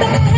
baby.